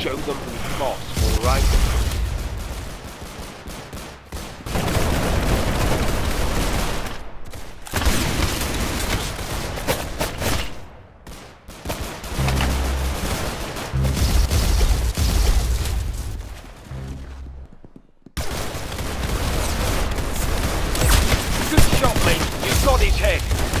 Show them who's boss, alright? Good shot, mate. You got his head.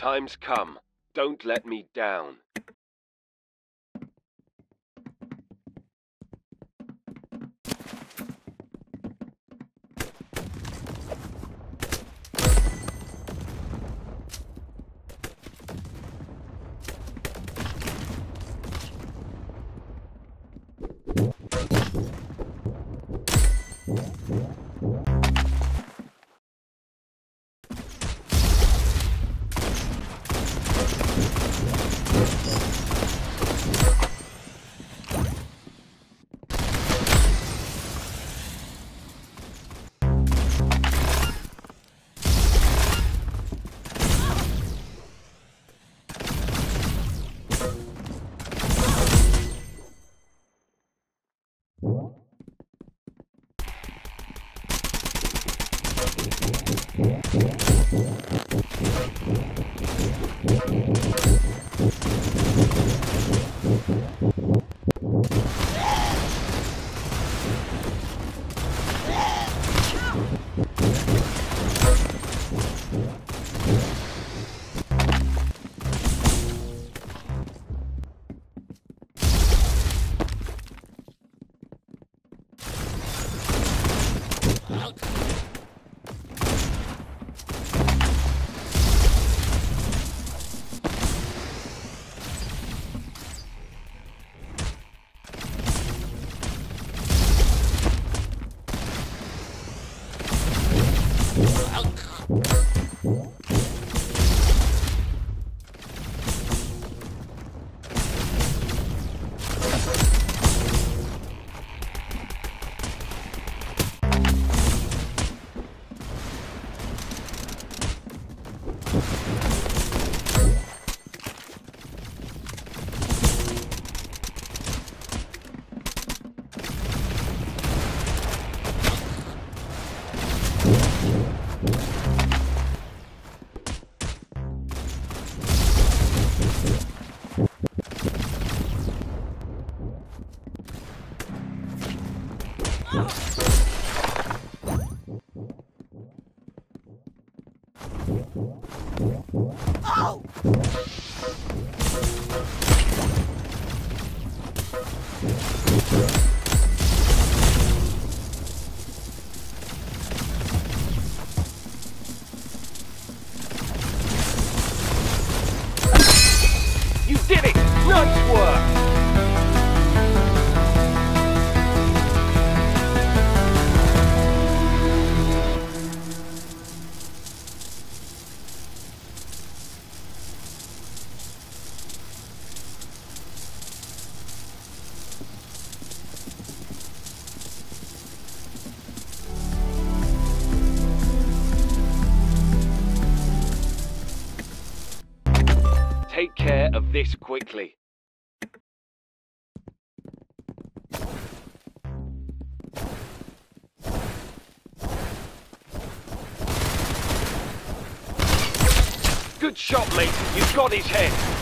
Time's come. Don't let me down. You care of this quickly. Good shot, mate. You've got his head.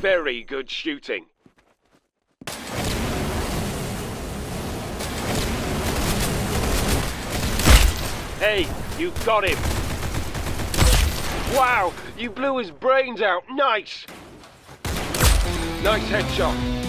Very good shooting. Hey, you got him! Wow, you blew his brains out. Nice! Nice headshot.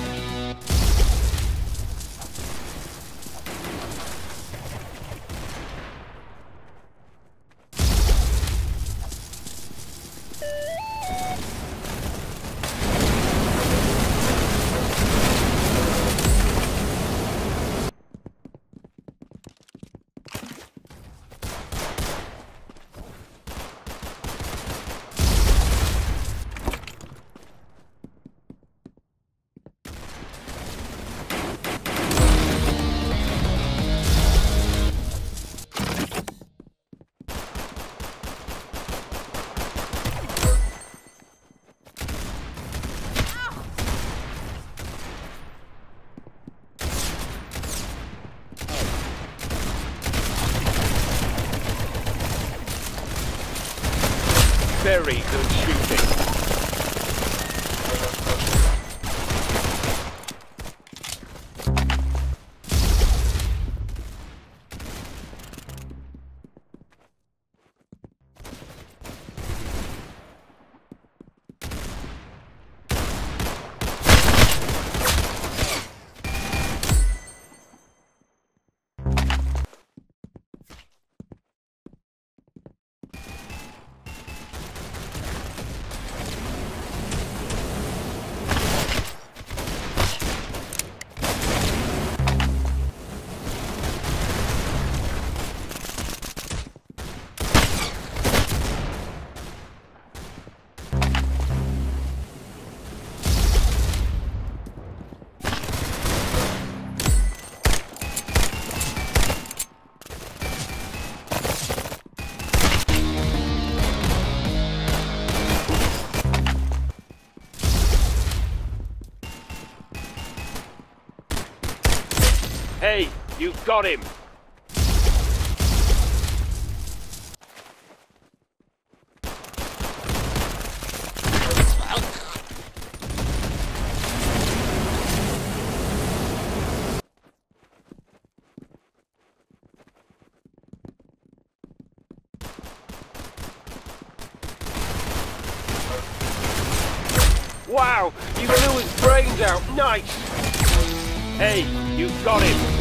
Very good shooting. Got him! Wow, you blew his brains out. Nice! Hey, you got him!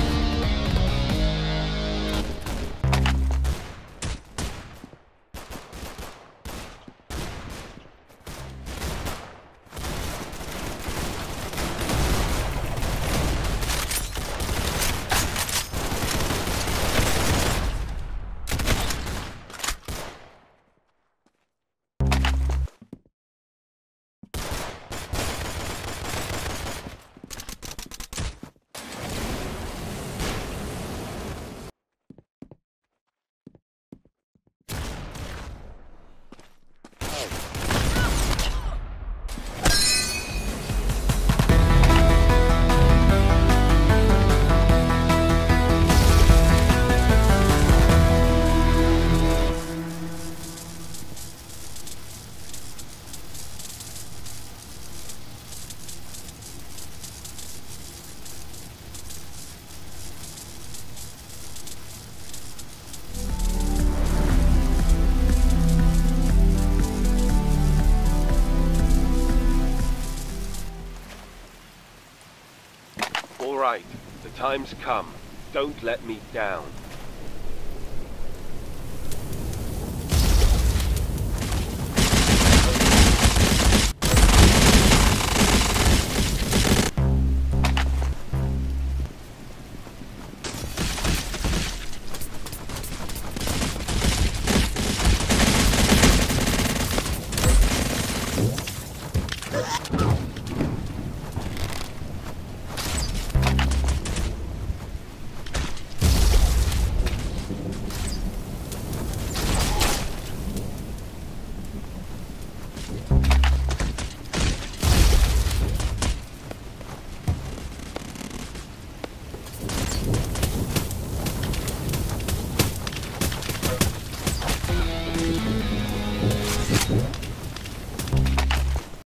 Right, the time's come. Don't let me down.